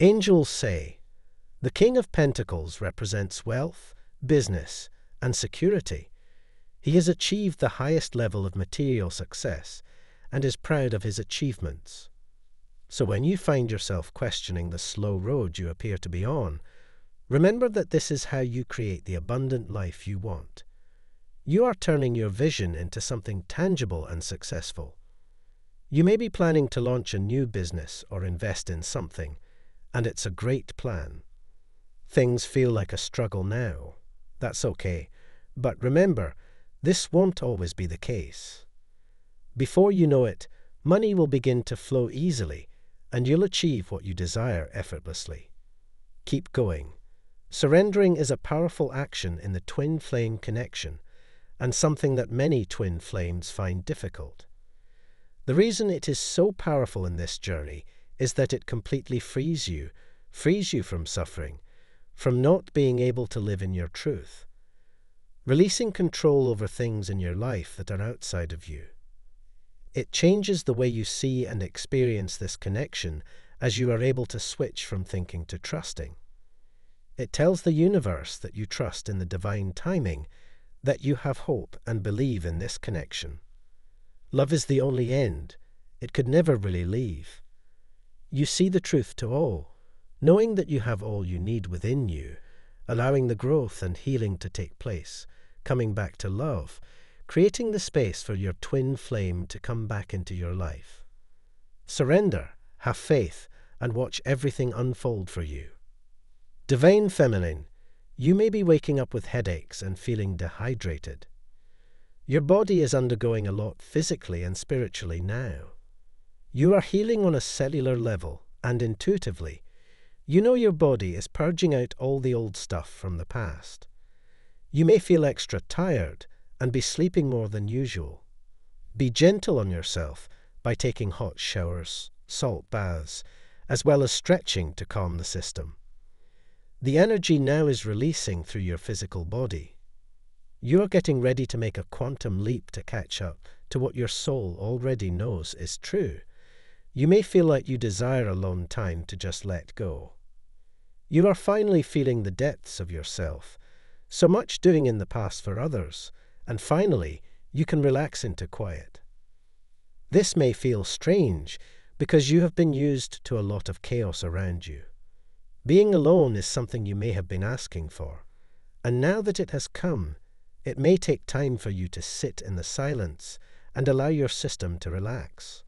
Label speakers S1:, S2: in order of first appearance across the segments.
S1: Angels say the King of Pentacles represents wealth, business, and security. He has achieved the highest level of material success and is proud of his achievements. So when you find yourself questioning the slow road you appear to be on, remember that this is how you create the abundant life you want. You are turning your vision into something tangible and successful. You may be planning to launch a new business or invest in something, and it's a great plan. Things feel like a struggle now. That's okay. But remember, this won't always be the case. Before you know it, money will begin to flow easily and you'll achieve what you desire effortlessly. Keep going. Surrendering is a powerful action in the twin flame connection and something that many twin flames find difficult. The reason it is so powerful in this journey is that it completely frees you, frees you from suffering, from not being able to live in your truth, releasing control over things in your life that are outside of you. It changes the way you see and experience this connection as you are able to switch from thinking to trusting. It tells the universe that you trust in the divine timing, that you have hope and believe in this connection. Love is the only end. It could never really leave. You see the truth to all, knowing that you have all you need within you, allowing the growth and healing to take place, coming back to love, creating the space for your twin flame to come back into your life. Surrender, have faith, and watch everything unfold for you. Divine Feminine, you may be waking up with headaches and feeling dehydrated. Your body is undergoing a lot physically and spiritually now. You are healing on a cellular level and intuitively. You know your body is purging out all the old stuff from the past. You may feel extra tired and be sleeping more than usual. Be gentle on yourself by taking hot showers, salt baths, as well as stretching to calm the system. The energy now is releasing through your physical body. You are getting ready to make a quantum leap to catch up to what your soul already knows is true. You may feel like you desire alone time to just let go. You are finally feeling the depths of yourself, so much doing in the past for others, and finally, you can relax into quiet. This may feel strange because you have been used to a lot of chaos around you. Being alone is something you may have been asking for, and now that it has come, it may take time for you to sit in the silence and allow your system to relax.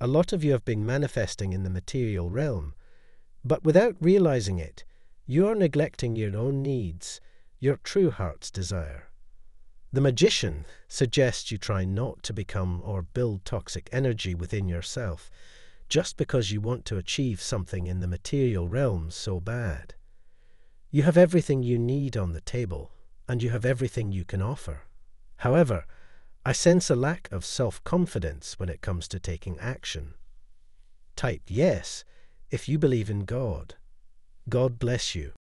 S1: A lot of you have been manifesting in the material realm, but without realizing it, you are neglecting your own needs, your true heart's desire. The magician suggests you try not to become or build toxic energy within yourself just because you want to achieve something in the material realm so bad. You have everything you need on the table, and you have everything you can offer. However, I sense a lack of self-confidence when it comes to taking action. Type yes if you believe in God. God bless you.